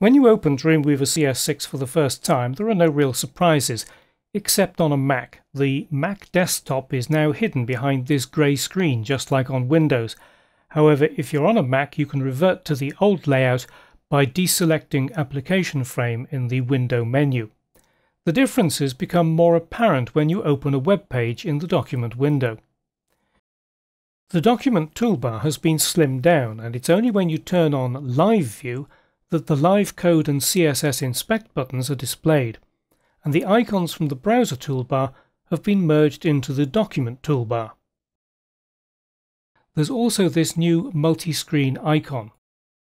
When you open Dreamweaver CS6 for the first time, there are no real surprises, except on a Mac. The Mac desktop is now hidden behind this grey screen, just like on Windows. However, if you're on a Mac, you can revert to the old layout by deselecting Application Frame in the Window menu. The differences become more apparent when you open a web page in the document window. The document toolbar has been slimmed down and it's only when you turn on Live View that the Live Code and CSS Inspect buttons are displayed, and the icons from the browser toolbar have been merged into the document toolbar. There's also this new multi-screen icon.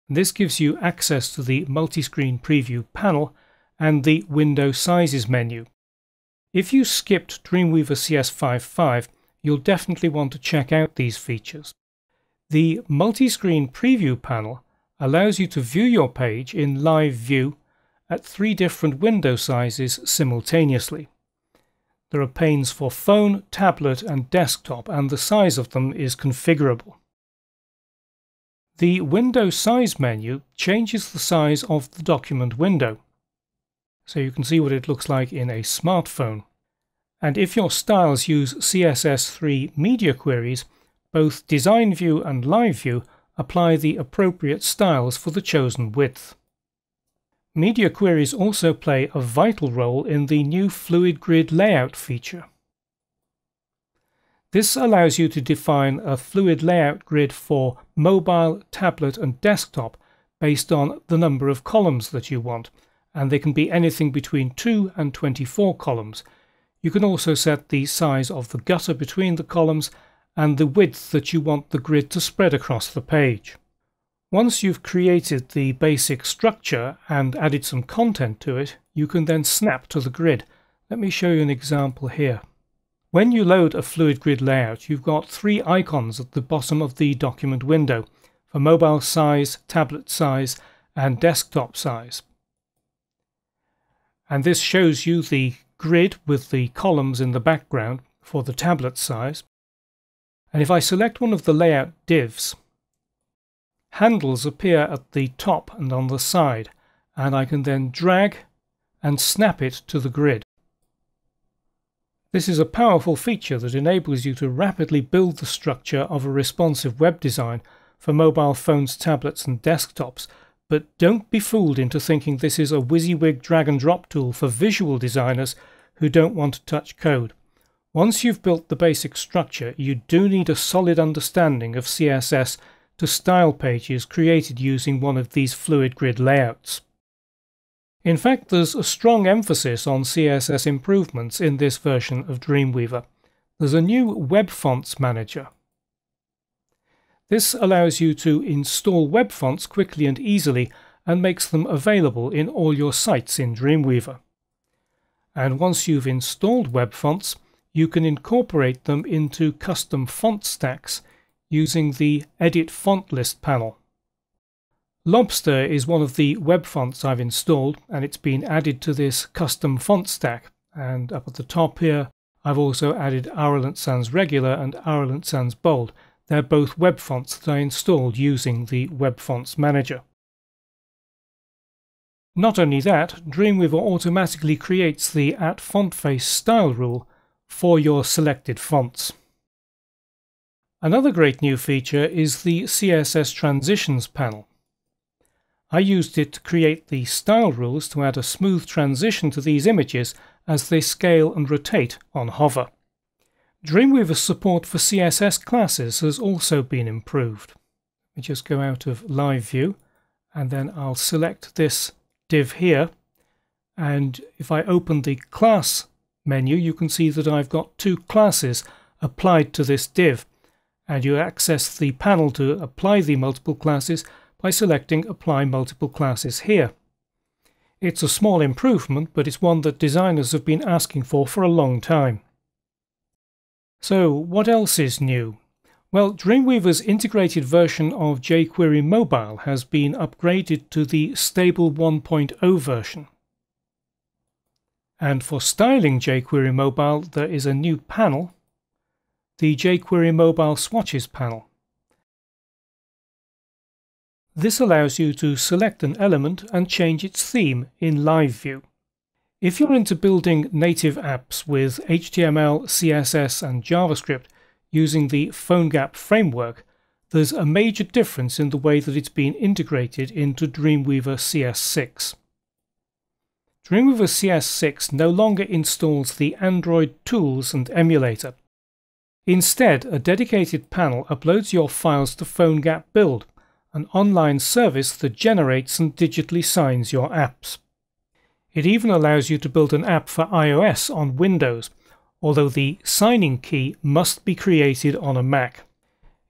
This gives you access to the multi-screen preview panel and the window sizes menu. If you skipped Dreamweaver CS5.5, you'll definitely want to check out these features. The multi-screen preview panel allows you to view your page in live view at three different window sizes simultaneously. There are panes for phone, tablet and desktop and the size of them is configurable. The window size menu changes the size of the document window. So you can see what it looks like in a smartphone. And if your styles use CSS3 media queries, both Design View and Live View apply the appropriate styles for the chosen width. Media queries also play a vital role in the new Fluid Grid Layout feature. This allows you to define a fluid layout grid for mobile, tablet and desktop based on the number of columns that you want, and they can be anything between 2 and 24 columns, you can also set the size of the gutter between the columns and the width that you want the grid to spread across the page. Once you've created the basic structure and added some content to it, you can then snap to the grid. Let me show you an example here. When you load a fluid grid layout, you've got three icons at the bottom of the document window for mobile size, tablet size, and desktop size. And this shows you the grid with the columns in the background for the tablet size. And if I select one of the layout divs, handles appear at the top and on the side, and I can then drag and snap it to the grid. This is a powerful feature that enables you to rapidly build the structure of a responsive web design for mobile phones, tablets and desktops but don't be fooled into thinking this is a WYSIWYG drag and drop tool for visual designers who don't want to touch code. Once you've built the basic structure, you do need a solid understanding of CSS to style pages created using one of these fluid grid layouts. In fact, there's a strong emphasis on CSS improvements in this version of Dreamweaver. There's a new Web Fonts Manager, this allows you to install web fonts quickly and easily and makes them available in all your sites in Dreamweaver. And once you've installed web fonts, you can incorporate them into custom font stacks using the Edit Font List panel. Lobster is one of the web fonts I've installed and it's been added to this custom font stack. And up at the top here, I've also added Aurulent Sans Regular and Aurulent Sans Bold they're both web fonts that I installed using the Web Fonts Manager. Not only that, Dreamweaver automatically creates the at font face style rule for your selected fonts. Another great new feature is the CSS Transitions panel. I used it to create the style rules to add a smooth transition to these images as they scale and rotate on hover. Dreamweaver's support for CSS classes has also been improved. Let me just go out of Live View and then I'll select this div here and if I open the class menu you can see that I've got two classes applied to this div and you access the panel to apply the multiple classes by selecting apply multiple classes here. It's a small improvement but it's one that designers have been asking for for a long time. So what else is new? Well, Dreamweaver's integrated version of jQuery Mobile has been upgraded to the stable 1.0 version. And for styling jQuery Mobile, there is a new panel, the jQuery Mobile Swatches panel. This allows you to select an element and change its theme in live view. If you're into building native apps with HTML, CSS and JavaScript using the PhoneGap framework, there's a major difference in the way that it's been integrated into Dreamweaver CS6. Dreamweaver CS6 no longer installs the Android tools and emulator. Instead, a dedicated panel uploads your files to PhoneGap Build, an online service that generates and digitally signs your apps. It even allows you to build an app for iOS on Windows, although the signing key must be created on a Mac.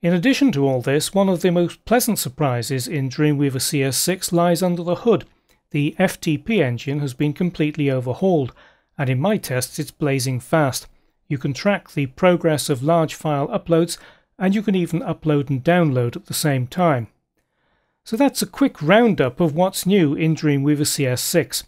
In addition to all this, one of the most pleasant surprises in Dreamweaver CS6 lies under the hood. The FTP engine has been completely overhauled, and in my tests it's blazing fast. You can track the progress of large file uploads, and you can even upload and download at the same time. So that's a quick roundup of what's new in Dreamweaver CS6.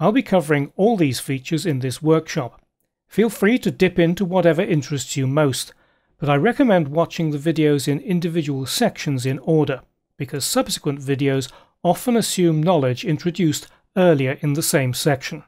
I'll be covering all these features in this workshop. Feel free to dip into whatever interests you most, but I recommend watching the videos in individual sections in order, because subsequent videos often assume knowledge introduced earlier in the same section.